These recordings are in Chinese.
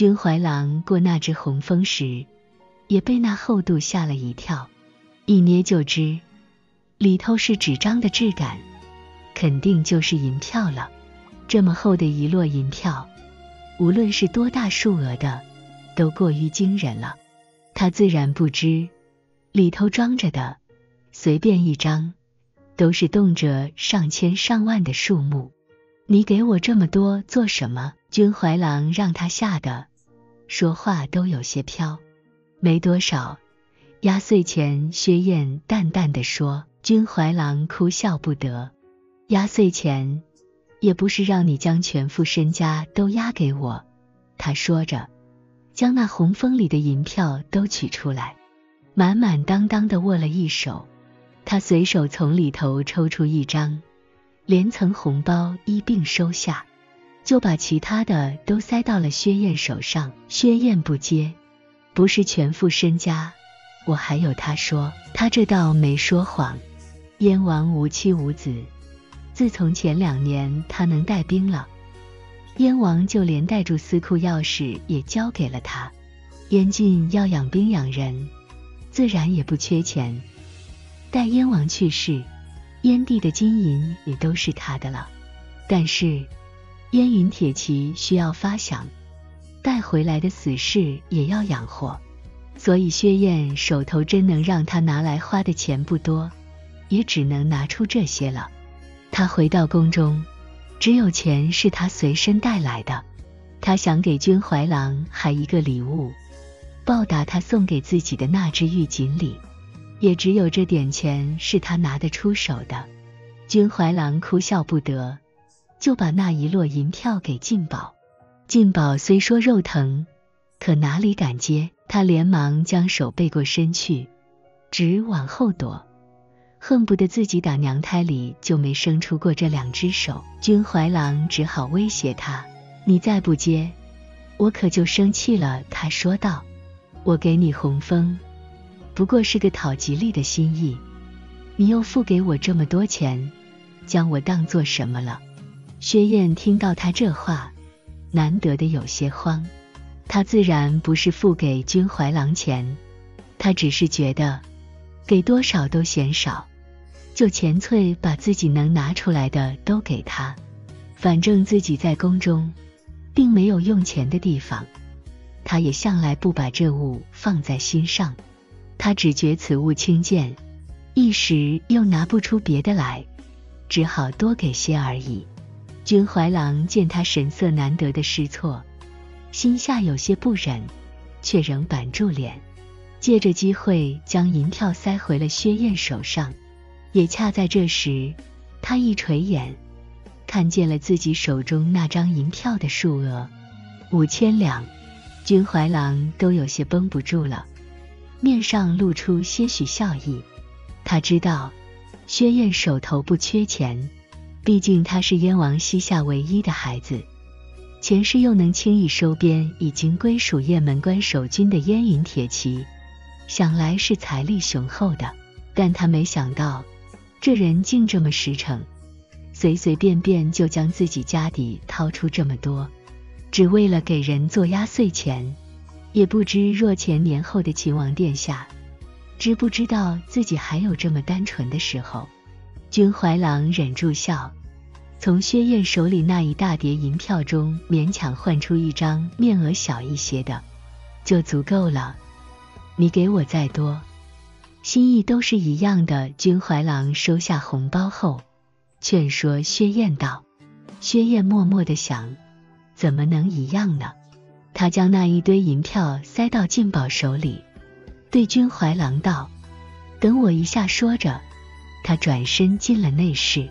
君怀郎过那只红枫时，也被那厚度吓了一跳，一捏就知里头是纸张的质感，肯定就是银票了。这么厚的一摞银票，无论是多大数额的，都过于惊人了。他自然不知里头装着的，随便一张都是动辄上千上万的数目。你给我这么多做什么？君怀郎让他吓得说话都有些飘。没多少压岁钱，薛燕淡淡的说。君怀郎哭笑不得。压岁钱也不是让你将全副身家都押给我。他说着，将那红封里的银票都取出来，满满当当的握了一手。他随手从里头抽出一张。连层红包一并收下，就把其他的都塞到了薛燕手上。薛燕不接，不是全副身家，我还有。他说他这倒没说谎。燕王无妻无子，自从前两年他能带兵了，燕王就连带住司库钥匙也交给了他。燕晋要养兵养人，自然也不缺钱。待燕王去世。燕地的金银也都是他的了，但是燕云铁骑需要发饷，带回来的死士也要养活，所以薛燕手头真能让他拿来花的钱不多，也只能拿出这些了。他回到宫中，只有钱是他随身带来的。他想给君怀郎还一个礼物，报答他送给自己的那只玉锦鲤。也只有这点钱是他拿得出手的。君怀郎哭笑不得，就把那一摞银票给进宝。进宝虽说肉疼，可哪里敢接？他连忙将手背过身去，直往后躲，恨不得自己打娘胎里就没生出过这两只手。君怀郎只好威胁他：“你再不接，我可就生气了。”他说道：“我给你红封。”不过是个讨吉利的心意，你又付给我这么多钱，将我当做什么了？薛燕听到他这话，难得的有些慌。他自然不是付给君怀郎钱，他只是觉得给多少都嫌少，就钱粹把自己能拿出来的都给他。反正自己在宫中，并没有用钱的地方，他也向来不把这物放在心上。他只觉此物轻贱，一时又拿不出别的来，只好多给些而已。君怀郎见他神色难得的失措，心下有些不忍，却仍板住脸，借着机会将银票塞回了薛燕手上。也恰在这时，他一垂眼，看见了自己手中那张银票的数额五千两，君怀郎都有些绷不住了。面上露出些许笑意，他知道薛燕手头不缺钱，毕竟他是燕王膝下唯一的孩子，前世又能轻易收编已经归属雁门关守军的燕云铁骑，想来是财力雄厚的。但他没想到这人竟这么实诚，随随便便就将自己家底掏出这么多，只为了给人做压岁钱。也不知若前年后的秦王殿下，知不知道自己还有这么单纯的时候？君怀郎忍住笑，从薛燕手里那一大叠银票中勉强换出一张面额小一些的，就足够了。你给我再多，心意都是一样的。君怀郎收下红包后，劝说薛燕道：“薛燕默默的想，怎么能一样呢？”他将那一堆银票塞到进宝手里，对君怀郎道：“等我一下。”说着，他转身进了内室。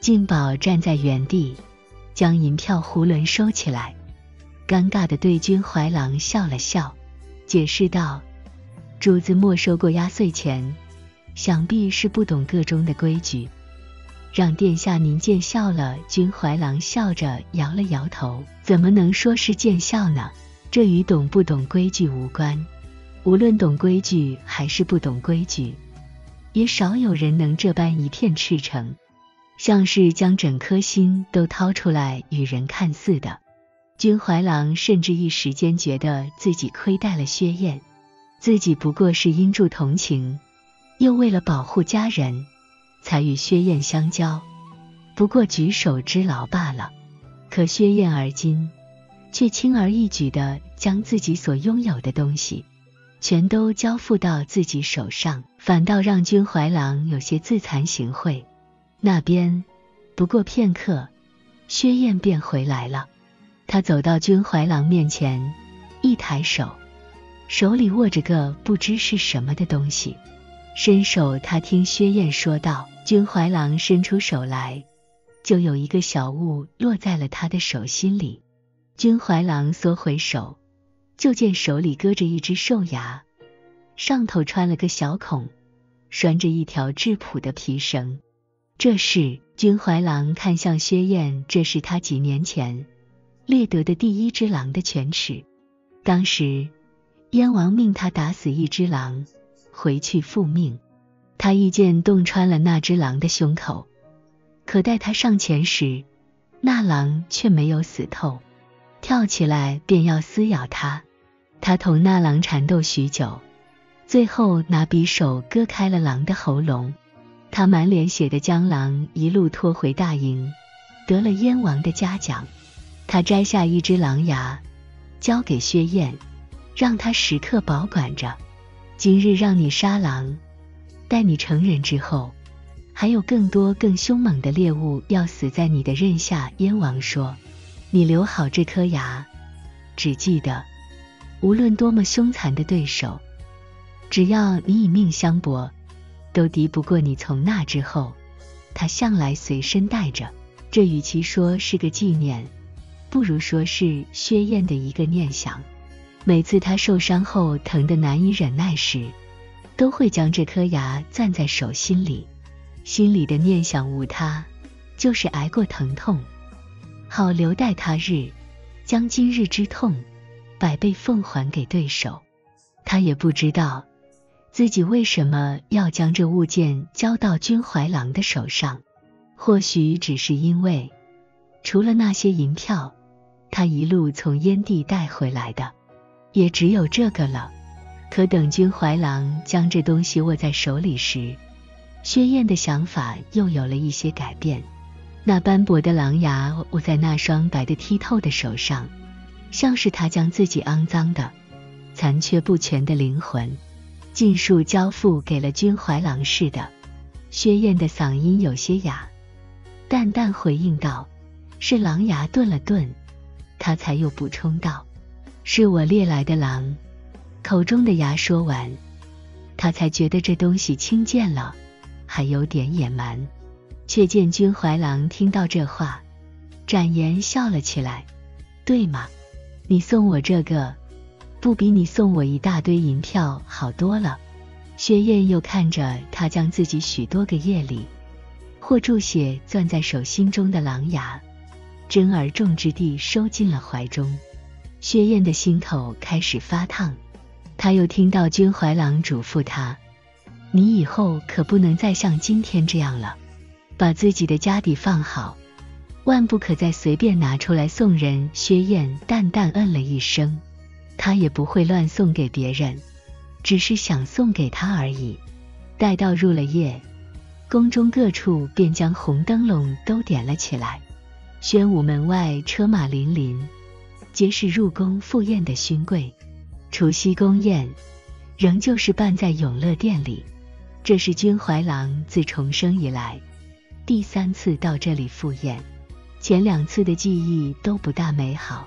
进宝站在原地，将银票囫囵收起来，尴尬的对君怀郎笑了笑，解释道：“主子没收过压岁钱，想必是不懂个中的规矩。”让殿下您见笑了。君怀郎笑着摇了摇头，怎么能说是见笑呢？这与懂不懂规矩无关。无论懂规矩还是不懂规矩，也少有人能这般一片赤诚，像是将整颗心都掏出来与人看似的。君怀郎甚至一时间觉得自己亏待了薛燕，自己不过是因助同情，又为了保护家人，才与薛燕相交，不过举手之劳罢了。可薛燕而今，却轻而易举地将自己所拥有的东西，全都交付到自己手上，反倒让君怀郎有些自惭形秽。那边，不过片刻，薛燕便回来了。他走到君怀郎面前，一抬手，手里握着个不知是什么的东西。伸手，他听薛燕说道：“君怀郎伸出手来，就有一个小物落在了他的手心里。君怀郎缩回手，就见手里搁着一只兽牙，上头穿了个小孔，拴着一条质朴的皮绳。这是君怀郎看向薛燕，这是他几年前。”猎得的第一只狼的犬齿，当时燕王命他打死一只狼，回去复命。他一剑洞穿了那只狼的胸口，可待他上前时，那狼却没有死透，跳起来便要撕咬他。他同那狼缠斗许久，最后拿匕首割开了狼的喉咙。他满脸血的将狼一路拖回大营，得了燕王的嘉奖。他摘下一只狼牙，交给薛燕，让他时刻保管着。今日让你杀狼，待你成人之后，还有更多更凶猛的猎物要死在你的刃下。燕王说：“你留好这颗牙，只记得，无论多么凶残的对手，只要你以命相搏，都敌不过你。从那之后，他向来随身带着。这与其说是个纪念。”不如说是薛燕的一个念想。每次他受伤后疼得难以忍耐时，都会将这颗牙攥在手心里，心里的念想无他，就是挨过疼痛，好留待他日，将今日之痛百倍奉还给对手。他也不知道自己为什么要将这物件交到君怀郎的手上，或许只是因为，除了那些银票。他一路从燕地带回来的，也只有这个了。可等君怀郎将这东西握在手里时，薛燕的想法又有了一些改变。那斑驳的狼牙握在那双白的剔透的手上，像是他将自己肮脏的、残缺不全的灵魂尽数交付给了君怀郎似的。薛燕的嗓音有些哑，淡淡回应道：“是狼牙。”顿了顿。他才又补充道：“是我猎来的狼。”口中的牙说完，他才觉得这东西轻贱了，还有点野蛮。却见君怀郎听到这话，展颜笑了起来：“对嘛，你送我这个，不比你送我一大堆银票好多了。”薛燕又看着他将自己许多个夜里或注血攥在手心中的狼牙。珍而重之地收进了怀中，薛燕的心头开始发烫。他又听到君怀郎嘱咐他：“你以后可不能再像今天这样了，把自己的家底放好，万不可再随便拿出来送人。”薛燕淡淡嗯了一声，他也不会乱送给别人，只是想送给他而已。待到入了夜，宫中各处便将红灯笼都点了起来。宣武门外车马辚辚，皆是入宫赴宴的勋贵。除夕宫宴仍旧是办在永乐殿里，这是君怀郎自重生以来第三次到这里赴宴。前两次的记忆都不大美好，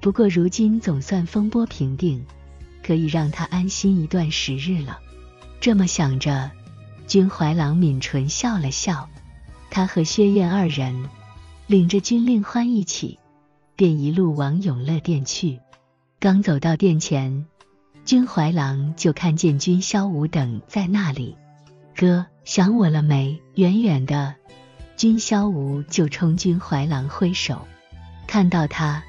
不过如今总算风波平定，可以让他安心一段时日了。这么想着，君怀郎抿唇笑了笑。他和薛燕二人。领着军令欢一起，便一路往永乐殿去。刚走到殿前，君怀郎就看见君萧武等在那里。哥，想我了没？远远的，君萧无就冲君怀郎挥手。看到他，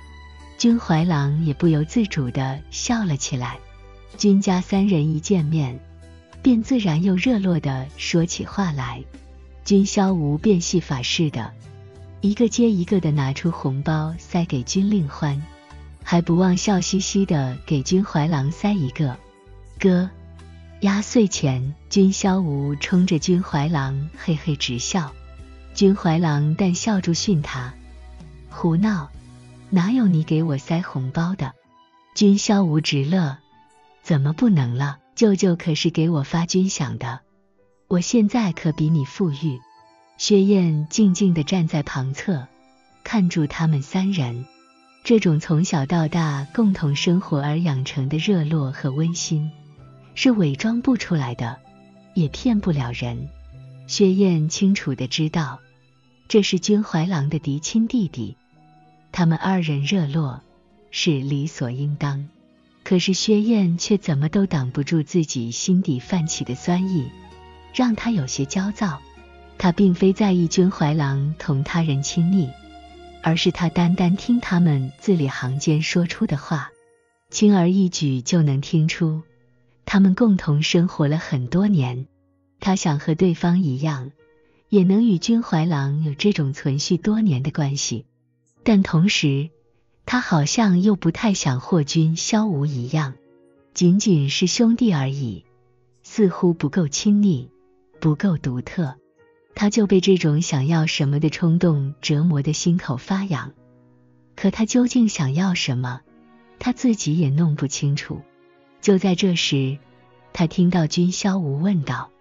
君怀郎也不由自主的笑了起来。君家三人一见面，便自然又热络的说起话来。君萧无变戏法似的。一个接一个的拿出红包塞给君令欢，还不忘笑嘻嘻的给君怀郎塞一个。哥，压岁钱。君萧无冲着君怀郎嘿嘿直笑，君怀郎但笑住训他：“胡闹，哪有你给我塞红包的？”君萧无直乐：“怎么不能了？舅舅可是给我发军饷的，我现在可比你富裕。”薛燕静静地站在旁侧，看住他们三人，这种从小到大共同生活而养成的热络和温馨，是伪装不出来的，也骗不了人。薛燕清楚的知道，这是君怀郎的嫡亲弟弟，他们二人热络是理所应当。可是薛燕却怎么都挡不住自己心底泛起的酸意，让他有些焦躁。他并非在意君怀郎同他人亲密，而是他单单听他们字里行间说出的话，轻而易举就能听出他们共同生活了很多年。他想和对方一样，也能与君怀郎有这种存续多年的关系，但同时，他好像又不太想霍君萧无一样，仅仅是兄弟而已，似乎不够亲密，不够独特。他就被这种想要什么的冲动折磨的心口发痒，可他究竟想要什么，他自己也弄不清楚。就在这时，他听到君萧无问道：“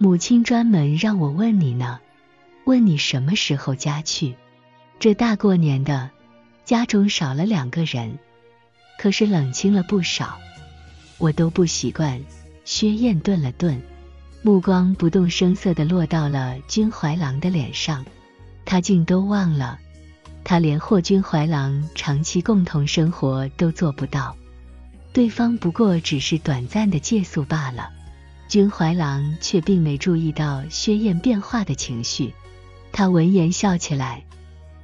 母亲专门让我问你呢，问你什么时候家去？这大过年的，家中少了两个人，可是冷清了不少，我都不习惯。”薛燕顿了顿。目光不动声色地落到了君怀郎的脸上，他竟都忘了，他连霍君怀郎长期共同生活都做不到，对方不过只是短暂的借宿罢了。君怀郎却并没注意到薛燕变化的情绪，他闻言笑起来，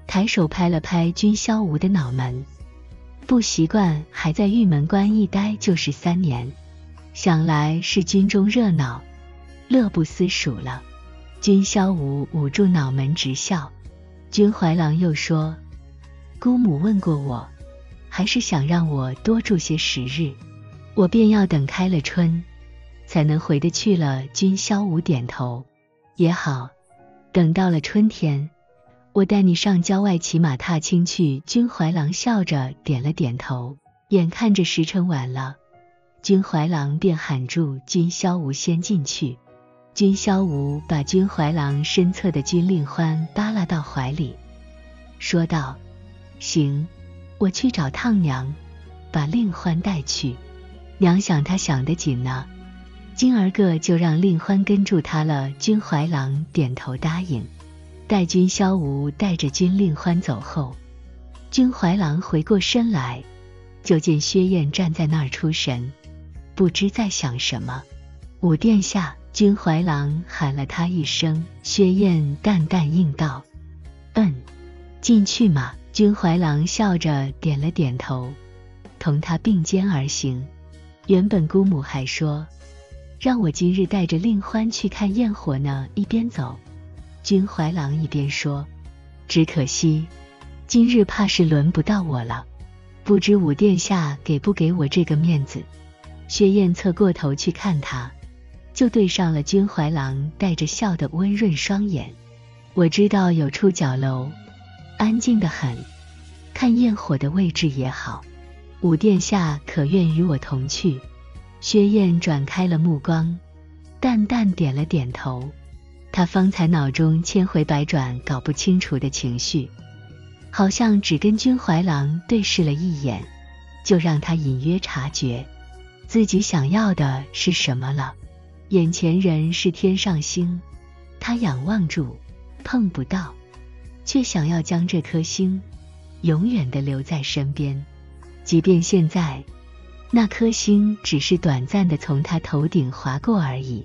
抬手拍了拍君萧无的脑门，不习惯还在玉门关一待就是三年，想来是军中热闹。乐不思蜀了。君萧无捂住脑门直笑。君怀郎又说：“姑母问过我，还是想让我多住些时日，我便要等开了春，才能回得去了。”君萧无点头：“也好，等到了春天，我带你上郊外骑马踏青去。”君怀郎笑着点了点头。眼看着时辰晚了，君怀郎便喊住君萧无先进去。君萧无把君怀郎身侧的君令欢扒拉到怀里，说道：“行，我去找趟娘，把令欢带去。娘想他想得紧呢，今儿个就让令欢跟住他了。”君怀郎点头答应。待君萧无带着君令欢走后，君怀郎回过身来，就见薛燕站在那儿出神，不知在想什么。五殿下。君怀郎喊了他一声，薛燕淡淡应道：“嗯，进去嘛。”君怀郎笑着点了点头，同他并肩而行。原本姑母还说让我今日带着令欢去看焰火呢。一边走，君怀郎一边说：“只可惜今日怕是轮不到我了，不知五殿下给不给我这个面子。”薛燕侧过头去看他。就对上了君怀郎带着笑的温润双眼。我知道有处角楼，安静的很，看焰火的位置也好。五殿下可愿与我同去？薛燕转开了目光，淡淡点了点头。他方才脑中千回百转搞不清楚的情绪，好像只跟君怀郎对视了一眼，就让他隐约察觉自己想要的是什么了。眼前人是天上星，他仰望住，碰不到，却想要将这颗星永远的留在身边，即便现在那颗星只是短暂的从他头顶划过而已。